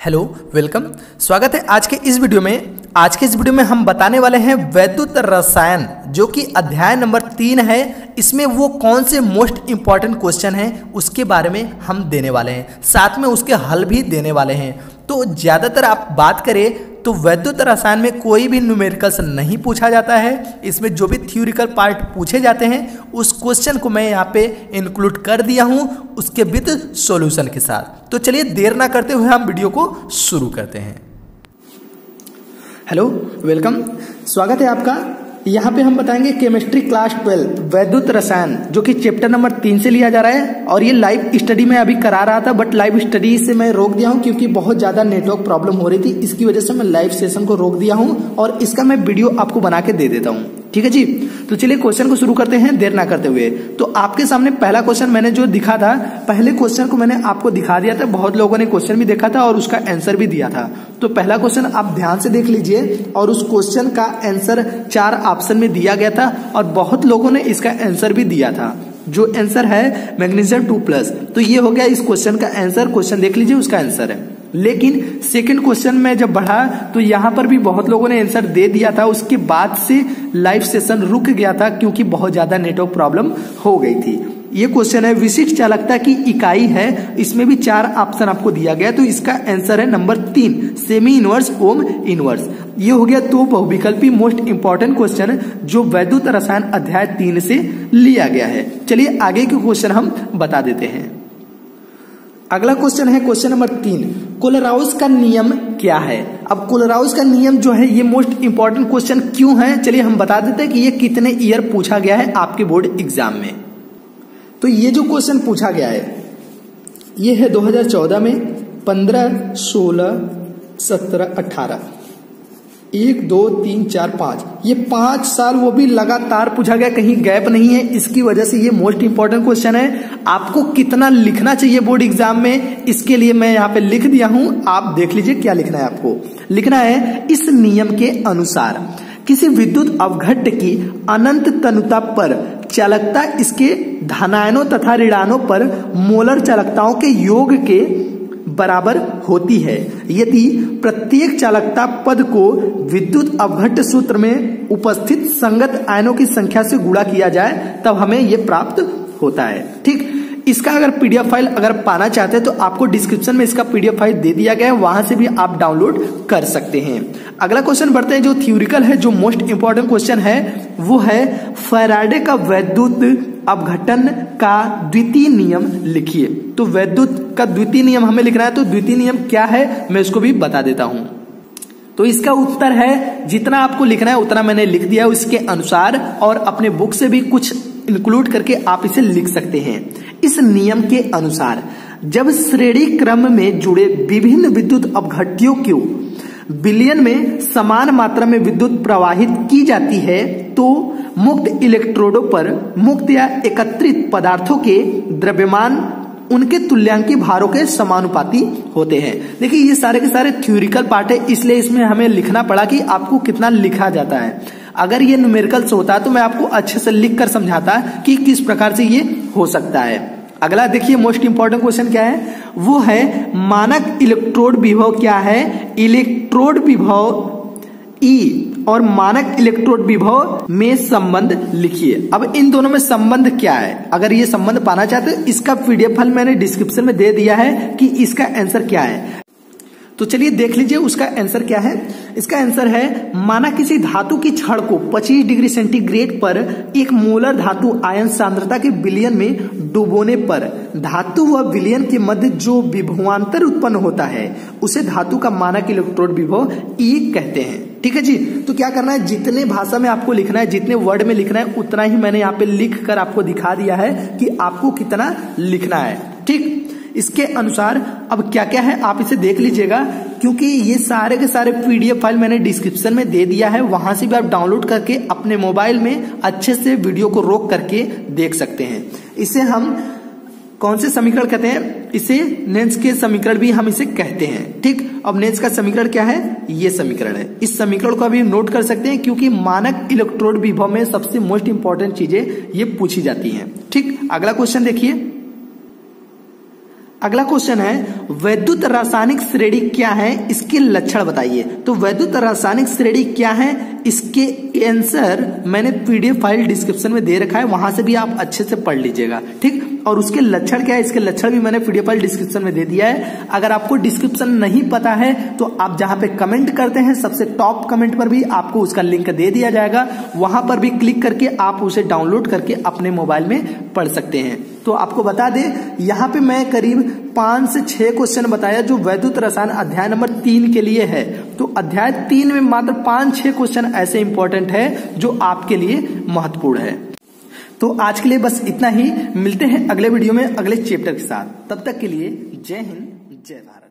Hello welcome स्वागत है आज के इस वीडियो में। आज के इस वीडियो में हम बताने वाले हैं वैद्युत रसायन, जो कि अध्याय नंबर तीन है। इसमें वो कौन से मोस्ट इंपॉर्टेंट क्वेश्चन हैं, उसके बारे में हम देने वाले हैं। साथ में उसके हल भी देने वाले हैं। तो ज़्यादातर आप बात करें तो वैद्युत रसायन में कोई भी न्यूमेरिकल्स नहीं पूछा जाता है। इसमें जो भी थ्योरिकल पार्ट पूछे जाते हैं, उस क्वेश्चन को मैं यहाँ पे इंक्लूड कर दिया हूँ उसके विद सॉल्यूशन के साथ। तो चलिए देर ना करते हुए हम वीडियो को शुरू करते हैं। हेलो वेलकम स्वागत है आपका यहाँ पे हम बताएँगे केमिस्ट्री क्लास ट्वेल्व वैद्युत रसायन, जो कि चैप्टर नंबर तीन से लिया जा रहा है, और ये लाइव स्टडी में अभी करा रहा था बट लाइव स्टडी से मैं रोक दिया हूँ, क्योंकि बहुत ज़्यादा नेटवर्क प्रॉब्लम हो रही थी, इसकी वजह से मैं लाइव सेशन को रोक दिया हूँ, और इसका मैं वीडियो आपको बना के दे देता हूँ। ठीक है जी? तो चलिए क्वेश्चन को शुरू करते हैं, देर ना करते हुए। तो आपके सामने पहला क्वेश्चन मैंने जो दिखा था, पहले क्वेश्चन को मैंने आपको दिखा दिया था, बहुत लोगों ने क्वेश्चन भी देखा था और उसका आंसर भी दिया था। तो पहला क्वेश्चन आप ध्यान से देख लीजिए और उस क्वेश्चन का आंसर चार ऑप्शन में दिया गया था और बहुत लोगों ने इसका आंसर भी दिया था। जो आंसर है मैग्नीशियम टू प्लस तो ये हो गया इस क्वेश्चन का आंसर क्वेश्चन देख लीजिए, उसका आंसर है। लेकिन सेकंड क्वेश्चन में जब बढ़ा तो यहाँ पर भी बहुत लोगों ने आंसर दे दिया था। उसके बाद से लाइव सेशन रुक गया था, क्योंकि बहुत ज़्यादा नेटवर्क प्रॉब्लम हो गई थी। ये क्वेश्चन है, विशिष्ट चालकता की इकाई है। इसमें भी चार ऑप्शन आपको दिया गया तो इसका आंसर है नंबर तीन सेमी इनवर्स ओम इनवर्स ये हो गया तो बहुविकल्पी मोस्ट इंपॉर्टेंट क्वेश्चन जो वैद्युत रसायन अध्याय तीन से लिया गया है। चलिए आगे के क्वेश्चन हम बता देते हैं। अगला क्वेश्चन है क्वेश्चन नंबर तीन। कोलराउस का नियम क्या है? अब कोलराउस का नियम जो है ये मोस्ट इंपॉर्टेंट क्वेश्चन क्यों है? चलिए हम बता देते हैं कि ये कितने ईयर पूछा गया है आपके बोर्ड एग्ज़ाम में। तो ये जो क्वेश्चन पूछा गया है ये है 2014 में 15, 16, 17, 18 एक, दो, तीन, चार, पाँच। ये पाँच साल वो भी लगातार, पूछा गया, कहीं गैप नहीं है। इसकी वजह से ये मोस्ट इंपॉर्टेंट क्वेश्चन है। आपको कितना लिखना चाहिए बोर्ड एग्ज़ाम में? इसके लिए मैं यहाँ पे लिख दिया हूँ। आप देख लीजिए क्या लिखना है आपको। लिखना है, इस नियम के अनुसार, किसी विद्युत अवघट की अनंत तनुता पर चालकता इसके धनायनों तथा ऋणानों पर मोलर चालकताओं के योग के बराबर होती है। यदि प्रत्येक चालकता पद को विद्युत अवघट सूत्र में उपस्थित संगत आयनों की संख्या से गुणा किया जाए, तब हमें यह प्राप्त होता है। ठीक, इसका अगर पीडीएफ फ़ाइल अगर पाना चाहते हैं तो आपको डिस्क्रिप्शन में इसका पीडीएफ फ़ाइल दे दिया गया है, वहाँ से भी आप डाउनलोड कर सकते हैं। अगला क्वेश्चन बढ़ते हैं, जो थ्योरिकल है, जो मोस्ट इंपॉर्टेंट क्वेश्चन है, वो है फैराडे का वैद्युत अपघटन का द्वितीय नियम लिखिए। तो वैद्युत का द्वितीय नियम हमें लिखना है तो द्वितीय नियम क्या है? मैं इसको भी बता देता हूँ। तो इसका उत्तर है, जितना आपको लिखना है उतना मैंने लिख दिया उसके अनुसार, और अपने बुक से भी कुछ इंक्लूड करके आप इसे लिख सकते हैं। इस नियम के अनुसार, जब श्रेणी क्रम में जुड़े विभिन्न विद्युत अपघट्यों को बिलियन में समान मात्रा में विद्युत प्रवाहित की जाती है तो मुक्त इलेक्ट्रोडों पर मुक्त या एकत्रित पदार्थों के द्रव्यमान, उनके तुल्यांकी भारों के समानुपाती होते हैं। देखिए, ये सारे के सारे थ्योरिकल पार्ट है, इसलिए इसमें हमें लिखना पड़ा कि आपको कितना लिखा जाता है। अगर ये न्यूमेरिकल्स होता है तो मैं आपको अच्छे से लिख कर समझाता कि किस प्रकार से ये हो सकता है। अगला देखिए मोस्ट इंपॉर्टेंट क्वेश्चन क्या है? वो है, मानक इलेक्ट्रोड विभव क्या है? इलेक्ट्रोड विभव ई और मानक इलेक्ट्रोड विभव में संबंध लिखिए। अब इन दोनों में संबंध क्या है? अगर ये संबंध पाना चाहते हैं, इसका पीडीएफ फल मैंने डिस्क्रिप्शन में दे दिया है कि इसका आंसर क्या है। तो चलिए देख लीजिए उसका आंसर क्या है। इसका आंसर है, माना किसी धातु की छड़ को 25 डिग्री सेंटीग्रेड पर एक मोलर धातु आयन सांद्रता के विलियन में डुबोने पर, धातु व विलियन के मध्य जो विभवांतर उत्पन्न होता है, उसे धातु का मानक इलेक्ट्रोड विभव ई कहते हैं। ठीक है जी? तो क्या करना है? जितने भाषा में आपको लिखना है, जितने वर्ड में लिखना है, उतना ही मैंने यहाँ पे लिख कर आपको दिखा दिया है कि आपको कितना लिखना है। ठीक? इसके अनुसार अब क्या क्या है? आप इसे देख लीजिएगा, क्योंकि ये सारे के सारे पीडीएफ फ़ाइल मैंने डिस्क्रिप्शन में दे दिया है, वहाँ से भी आप डाउनलोड करके अपने मोबाइल में अच्छे से वीडियो को रोक करके देख सकते हैं। इसे हम कौन से समीकरण कहते हैं? इसे नेंस के समीकरण भी हम इसे कहते हैं। ठीक? अब नेंस का समीकरण क्या है? ये समीकरण है। इस समीकरण को अभी नोट कर सकते हैं क्योंकि मानक इलेक्ट्रोड विभव में सबसे मोस्ट इंपॉर्टेंट चीज़ें ये पूछी जाती हैं। ठीक? अगला क्वेश्चन देखिए। अगला क्वेश्चन है, वैद्युत रासायनिक श्रेणी क्या है? इसके लक्षण बताइए। तो वैद्युत रासायनिक श्रेणी क्या है? इसके आंसर मैंने पीडीएफ फ़ाइल डिस्क्रिप्शन में दे रखा है। वहाँ से भी आप अच्छे से पढ़ लीजिएगा। ठीक? और उसके लक्षण क्या है? इसके लक्षण भी मैंने पीडीएफ डिस्क्रिप्शन में दे दिया है। अगर आपको डिस्क्रिप्शन नहीं पता है तो आप जहाँ पे कमेंट करते हैं, सबसे टॉप कमेंट पर भी आपको उसका लिंक दे दिया जाएगा। वहाँ पर भी क्लिक करके आप उसे डाउनलोड करके अपने मोबाइल में पढ़ सकते हैं। तो आपको बता दें, यहाँ पे मैं करीब पाँच से छह क्वेश्चन बताया जो वैद्युत रसायन अध्याय नंबर तीन के लिए है। तो अध्याय तीन में मात्र पाँच छह क्वेश्चन ऐसे इंपॉर्टेंट है, जो आपके लिए महत्वपूर्ण है। तो आज के लिए बस इतना ही। मिलते हैं अगले वीडियो में अगले चैप्टर के साथ। तब तक के लिए जय हिंद, जय भारत।